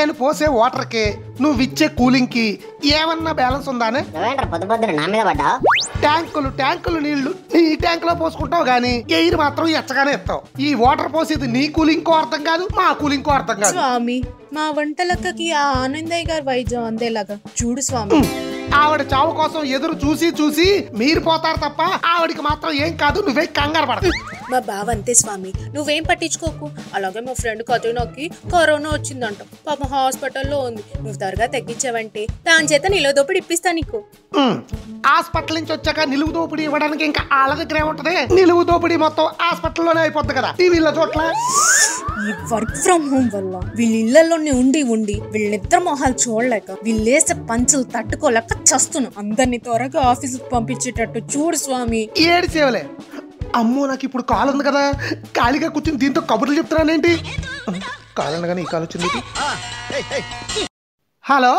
నేను పోసే వాటర్కి నువ్వు ఇచ్చే కూలింగ్కి ఏమన్నా బ్యాలెన్స్ ఉందానే? నువ్వేంట్రా పొద్దు పొద్దున నా మీద పడ్డావు? ట్యాంకులు ట్యాంకులు నీళ్ళు నీ ట్యాంకులో పోసుకుంటావు గానీ ఎయిర్ మాత్రం ఎచ్చగానే ఇస్తావు ఈ వాటర్ పోసేది నీ కూలింగ్ అర్థం కాదు మా కూలింగ్ అర్థం కాదు. స్వామి మా వంటలక్కకి ఆ ఆనందయ్య గారి వైద్యం అందేలాగా. చూడు స్వామి. ఆవిడ చావు కోసం ఎదురు చూసి చూసి మీరు పోతారు తప్ప ఆవిడికి మాత్రం ఏం కాదు నువ్వే కంగారు పడదు మా బావ అంతే స్వామి. నువ్వేం పట్టించుకోకు. అలాగే మా ఫ్రెండ్ కథనకి కరోనా వచ్చిందంట. పాప హాస్పిటల్లో ఉంది. నువ్వు త్వరగా తగ్గించావంటే దాని చేత నిలదోపిడి ఇప్పిస్తా నీకు. హాస్పిటల్ నుంచి వచ్చాక నిలువు దోపిడీ ఇవ్వడానికి ఇంకా వాళ్ళ దగ్గర ఏముంటది నిలువు దోపిడీ మొత్తం హాస్పిటల్లోనే అయిపోద్ది కదా. టీవీలో చోట్ల ఈ వర్క్ ఫ్రమ్ హోమ్ వల్ల వీళ్ళ ఇళ్ళలోనే ఉండి ఉండి వీళ్ళిద్దరు మొహాలు చూడలేక వీళ్ళేసే పంచులు తట్టుకోలేక చస్తున్నాం. అందరినీ త్వరగా ఆఫీసుకు పంపించేటట్టు చూడు స్వామి. ఏడు సేవలే అమ్మో నాకు ఇప్పుడు కాల్ ఉంది కదా. ఖాళీగా కూర్చుని దీంతో కబుర్లు చెప్తున్నానేంటి? కాల్ అనగానే ఈ కాల్ వచ్చింది. హలో?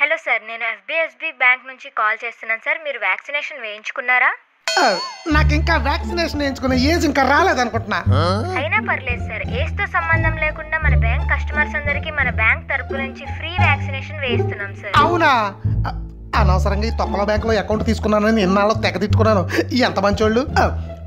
హలో సార్ నేను ఎఫ్బిఎస్బి బ్యాంక్ నుంచి కాల్ చేస్తున్నాను సార్. మీరు వ్యాక్సినేషన్ వేయించుకున్నారా? నాకు ఇంకా వ్యాక్సినేషన్ వేయించుకునే ఏజ్ ఇంకా రాలేదనుకుంటున్నా. అయినా పర్లేదు సార్. ఏజ్తో సంబంధం లేకుండా మన బ్యాంక్ కస్టమర్స్ అందరికీ మన బ్యాంక్ తరపు నుంచి ఫ్రీ వ్యాక్సినేషన్ వేయిస్తున్నాం సార్. అవునా? ఆ, అనవసరంగా ఈ తొక్కల బ్యాంకులో అకౌంట్ తీసుకున్నానని ఇన్నాళ్ళు తెగ తిట్టుకున్నాను. ఎంత మంచోళ్ళు?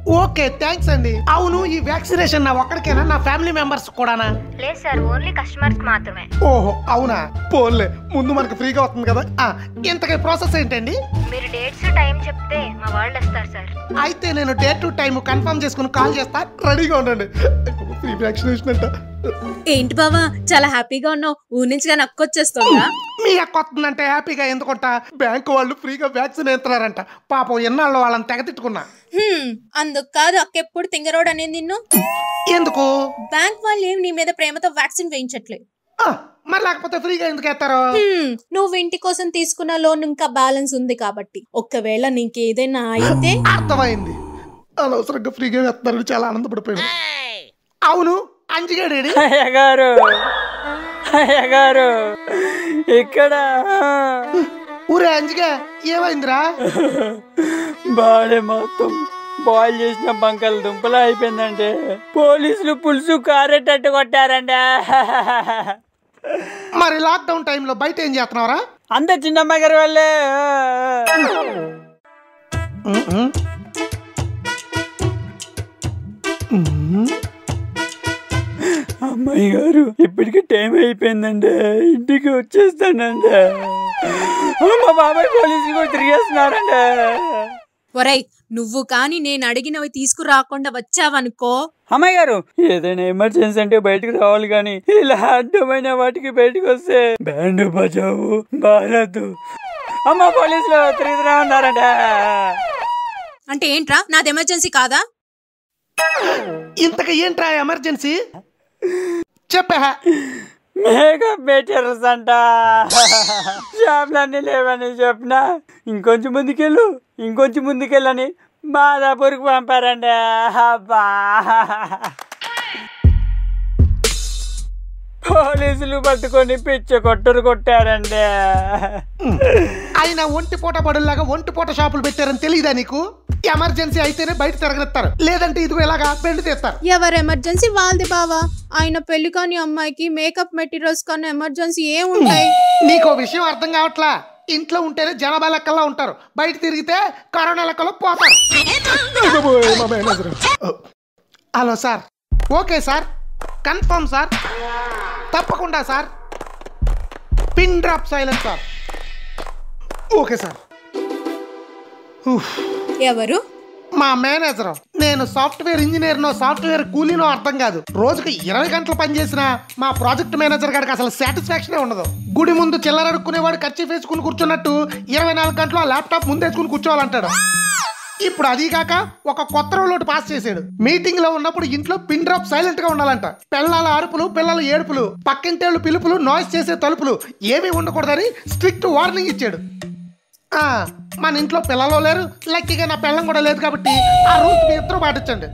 ఓకే థ్యాంక్స్ అండి. అవును ఈ వ్యాక్సినేషన్ నా ఒక్కడికేనా? నా ఫ్యామిలీ మెంబర్స్ కూడానా? లేదు సార్ ఓన్లీ కస్టమర్స్ మాత్రమే. ఓహో అవునా? పోన్లే ముందు మనకు ఫ్రీగా వస్తుంది కదా. ఆ, ఇంతకీ ప్రాసెస్ ఏంటండి? మీరు డేట్స్ టైం చెప్తే మా వాళ్ళు వస్తారు సార్. అయితే నేను డే టు టైం కన్ఫర్మ్ చేసుకుని కాల్ చేస్తా. రెడీగా ఉండండి. ఫ్రీ వ్యాక్సినేషన్ అంట. ఏంటి బావా చాలా హ్యాపీగా ఉన్నావు. ఊరి నుంచి కానీ అక్కొచ్చేస్తుందా మీ అక్క వస్తుందంటే హ్యాపీగా ఎందుకుంట? బ్యాంకు వాళ్ళు ఫ్రీగా వ్యాక్సిన్ వేస్తున్నారంట. పాపం ఎన్నాళ్ళు వాళ్ళని తెగ తిట్టుకున్నా. హ్మ్, అందుకు కాదు అక్కెప్పుడు తింగరోడు అనేది నిన్ను. ఎందుకు? బ్యాంక్ వాళ్ళు ఏం నీ మీద ప్రేమతో వ్యాక్సిన్ వేయించట్లేదు ఆ, మరి లేకపోతే ఫ్రీగా ఎందుకు వేస్తారు? హ్మ్, నువ్వు ఇంటి కోసం తీసుకున్న లోన్ ఇంకా బ్యాలెన్స్ ఉంది కాబట్టి. ఒకవేళ నీకేదైనా అయితే. అర్థమైంది. అనవసరంగా ఫ్రీగా వేస్తున్నారని చాలా ఆనందపడిపోయాను. అవును అంజిగాడేడి? అయ్యగారు. అయ్యగారు. ఇక్కడ. ఊరే అంజిగా ఏమైందిరా? బాడీ మొత్తం బాయిల్ చేసిన బంకల దుంపలా అయిపోయిందండి పోలీసులు పులుసు కారేటట్టు కొట్టారండి మరి లాక్డౌన్ టైంలో బయట ఏం చేస్తున్నావురా? అంత చిన్నమ్మ గారి వాళ్ళే అమ్మాయి గారు ఇప్పటికి టైం అయిపోయిందండి. ఇంటికి వచ్చేస్తానండి. మా బాబాయ్ పోలీసులు కూడా తిరిగేస్తున్నారండి. ఒరేయ్ నువ్వు కానీ నేను అడిగినవి తీసుకురాకుండా వచ్చావనుకో. అమ్మాయి గారు ఏదైనా ఎమర్జెన్సీ అంటే బయటకు రావాలి కానీ ఇలా అడ్డమైన వాటికి బయటకు వస్తే బ్యాండ్ బజావు భారత్. అమ్మ పోలీసులు ఉన్నారంట అంటే ఏంట్రా నాది ఎమర్జెన్సీ కాదా? ఇంతకు ఏంట్రా ఎమర్జెన్సీ? చెప్పా మేకప్ పెట్టారస్ అంట షాప్లన్నీ లేవని చెప్పిన ఇంకొంచెం ముందుకెళ్ళు ఇంకొంచెం ముందుకెళ్ళని మాదాపూర్కి పంపారండి అబ్బా. పోలీసులు పట్టుకొని పిచ్చ కొట్టురు కొట్టారండి ఆయన ఒంటి పూట బడుల్లాగా ఒంటి పూట షాపులు పెట్టారని తెలియదా నీకు? ఎమర్జెన్సీ అయితేనే బయట తిరగనిస్తారు. లేదంటే ఇదిగో ఇలాగా బెండ్ తీస్తారు. ఎవరు ఎమర్జెన్సీ వాళ్ళది బావా? ఆయన పెళ్ళి కాని అమ్మాయికి మేకప్ మెటీరియల్స్ కన్నా ఎమర్జెన్సీ ఏముంటాయి నీకో విషయం అర్థం కావట్లా? ఇంట్లో ఉంటేనే జనాభా లెక్కల్లో ఉంటారు. బయట తిరిగితే కరోనా లెక్కలో పోతారు. Hello sir. Okay sir. Confirm sir. తప్పకుండా sir. Pin drop silent sir. Okay sir. ఎవరు? మా మేనేజర్. నేను సాఫ్ట్వేర్ ఇంజనీర్నో సాఫ్ట్వేర్ కూలీనో అర్థం కాదు. రోజుకి ఇరవై గంటలు పనిచేసిన మా ప్రాజెక్ట్ మేనేజర్ గారికి అసలు సాటిస్ఫాక్షనే ఉండదు. గుడి ముందు చిల్లర అడుక్కునేవాడు ఖర్చు వేసుకుని కూర్చున్నట్టు ఇరవై నాలుగు గంటలు ఆ ల్యాప్టాప్ ముందేసుకుని కూర్చోవాలంటాడు. ఇప్పుడు అది కాక ఒక కొత్త రూల్ పాస్ చేశాడు. మీటింగ్లో ఉన్నప్పుడు ఇంట్లో పిన్ డ్రాప్ సైలెంట్గా ఉండాలంట. పిల్లల అరుపులు పిల్లల ఏడుపులు పక్కింటేళ్ళు పిలుపులు నాయిస్ చేసే తలుపులు ఏమీ ఉండకూడదని స్ట్రిక్ట్ వార్నింగ్ ఇచ్చాడు. మన ఇంట్లో పిల్లలు లేరు లక్కీగా నా పిల్లం కూడా లేదు కాబట్టి ఆ రోజు మీ ఇద్దరు పాటించండి.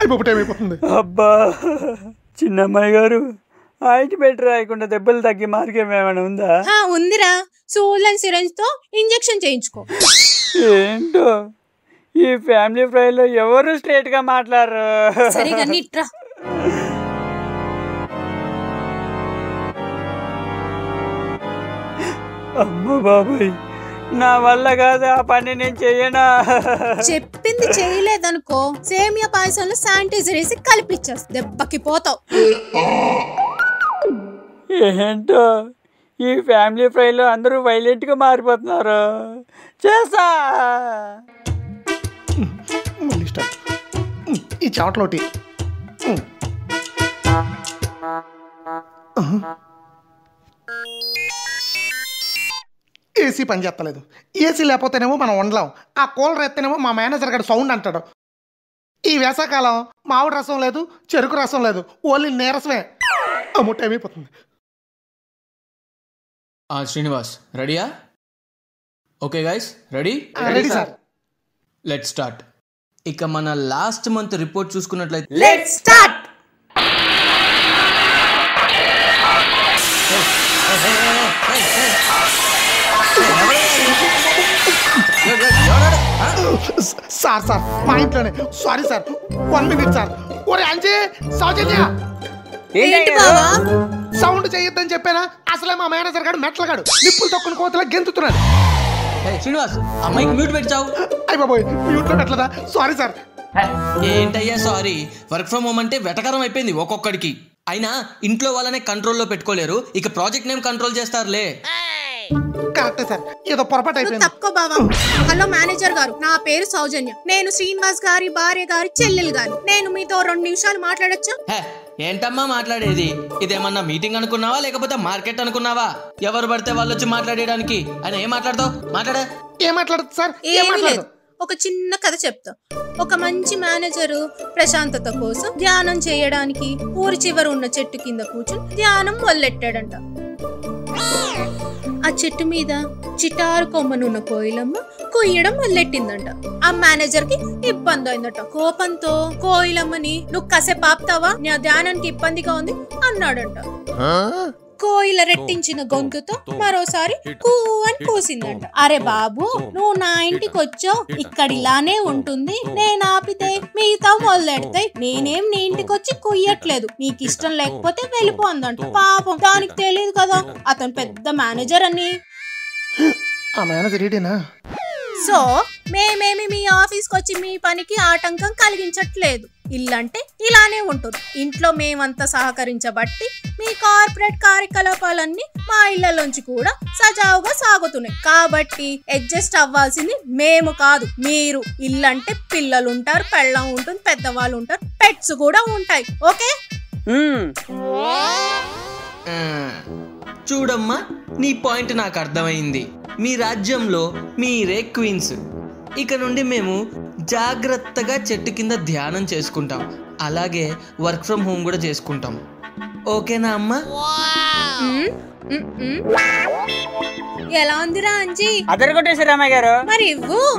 అయిపోతే ఏమైపోతుంది అబ్బా చిన్నమ్మాయి గారు పెట్టి రాయకుండా దెబ్బలు తగ్గి మార్గం ఏమైనా ఉందా? హా, ఉందిరా. సూలన్ సిరెంజ్తో ఇంజెక్షన్ చేయించుకో. ఏంటో? ఈ ఫ్యామిలీ ఫ్రైలో ఎవరు స్ట్రేట్గా మాట్లాడరు? సరిగా నిట్రా అమ్మ బాబాయ్. నా వల్ల కాదు ఆ పని నేను చెయ్యనా? చెప్పింది చేయలేదనుకో సేమియా పాయసంలో శానిటైజర్ వేసి కలిపిచ్చేస్తా. దెబ్బకి పోతావు. ఏంటో? ఈ ఫ్యామిలీ ఫ్రైలో అందరూ వైలెంట్గా మారిపోతున్నారు. చేసా మళ్ళీ స్టార్ట్ ఉమ్, ఈ చెవట్లోటి ఏసీ పని చేస్తలేదు. ఏసీ లేకపోతేనేమో మనం ఉండలేం. ఆ కూలర్ ఎత్తేనేమో మా మేనేజర్ గారు సౌండ్ అంటాడు. ఈ వేసవకాలం మామిడి రసం లేదు చెరుకు రసం లేదు ఓన్లీ నీరసమే. అమ్మో టైం అయిపోతుంది. ఆ శ్రీనివాస్ రెడీయా? Okay guys ready? Ready sir. Let start. ఇక మన లాస్ట్ మంత్ రిపోర్ట్ చూసుకున్నట్లయితే లెట్ స్టార్ట్! సార్ సార్ మా ఇంట్లోనే. Sorry sir. One minute sir. ఒరే అంజీ సౌజన్య. సౌండ్ చేయొద్దని చెప్పానా? అసలే మా మేనేజర్ గారు మెట్లగాడు. నిప్పులు తొక్కుని కోతలా గెంతుతున్నాడు. శ్రీనివాస్ అమ్మాయికి మ్యూట్ పెట్టావు? అయ్య బాబోయ్ మ్యూట్లో పెట్టలేదా? సారీ. సార్ ఏంటయ్యా సారీ వర్క్ ఫ్రమ్ హోమ్ అంటే వెటకరం అయిపోయింది ఒక్కొక్కడికి. అయినా ఇంట్లో వాళ్ళనే కంట్రోల్లో పెట్టుకోలేరు. ఇక ప్రాజెక్ట్ నేమ్ కంట్రోల్ చేస్తారులే. కరెక్టే సార్ ఏదో పొరపాటు నువ్వు అయిపోయింది. తక్కువ బావా. హలో మేనేజర్ గారు. నా పేరు సౌజన్య. నేను శ్రీనివాస్ గారి భార్య గారి చెల్లెలు గారి నేను మీతో రెండు నిమిషాలు మాట్లాడొచ్చా? ఏంటమ్మా మాట్లాడేది? ఇదేమన్నా మీటింగ్ అనుకున్నావా లేకపోతే మార్కెట్ అనుకున్నావా? ఎవరు పడితే వాళ్ళు వచ్చి మాట్లాడేయడానికి? ఆయన ఏం మాట్లాడతావు? మాట్లాడే. ఏం మాట్లాడుతుంది సార్ ఏం మాట్లాడదు లేదు. ఒక చిన్న కథ చెప్తా. ఒక మంచి మేనేజరు ప్రశాంతత కోసం ధ్యానం చేయడానికి ఊరి చివర ఉన్న చెట్టు కింద కూర్చుని ధ్యానం మొదలెట్టాడంట. ఆ చెట్టు మీద చిటారు కొమ్మనున్న కోయిలమ్మ కొయ్యడం మొదలెట్టిందంట. ఆ మేనేజర్కి ఇబ్బంది అయిందట కోపంతో కోయిలమ్మని నువ్వు కసేపు ఆపుతావా? నా ధ్యానానికి ఇబ్బందిగా ఉంది అన్నాడంట. కోయిల రెట్టించిన గొంతుతో మరోసారి కూ అని కూసిందంట. అరే బాబు నువ్వు నా ఇంటికి వచ్చావు ఇక్కడ ఇలానే ఉంటుంది. నేను ఆపితే మిగతా మొదలెడతాయి. నేనేం నీ ఇంటికి వచ్చి కుయ్యట్లేదు. నీకు ఇష్టం లేకపోతే వెళ్ళిపోందంట పాపం. దానికి తెలియదు కదా. అతను పెద్ద మేనేజర్ అని ఆ మేనేజర్ ఈడేనా? సో మేమేమి మీ ఆఫీస్కి వచ్చి మీ పనికి ఆటంకం కలిగించట్లేదు. ఇల్లంటే ఇలానే ఉంటుంది. ఇంట్లో మేమంతా సహకరించబట్టి మీ కార్పొరేట్ కార్యకలాపాలన్నీ మా ఇళ్ళలోంచి కూడా సజావుగా సాగుతున్నాయి. కాబట్టి అడ్జస్ట్ అవ్వాల్సింది మేము కాదు మీరు. ఇల్లంటే పిల్లలు ఉంటారు పెళ్ళం ఉంటుంది పెద్దవాళ్ళు ఉంటారు పెట్స్ కూడా ఉంటాయి. ఓకే? చూడమ్మా నీ పాయింట్ నాకు అర్థమైంది. మీ రాజ్యంలో మీరే క్వీన్స్. ఇక నుండి మేము జాగ్రత్తగా చెట్టు కింద ధ్యానం చేసుకుంటాం. అలాగే వర్క్ ఫ్రమ్ హోమ్ కూడా చేసుకుంటాం. ఓకేనా అమ్మా? మ్మ్, మ్మ్, మ్మ్. ఎలా ఉందిరా అంజీ? అదరగొట్టేశారు అమ్మాయి గారు. మరి ఇవ్వు.